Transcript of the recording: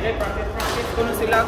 Okay, practice, practice ko sila.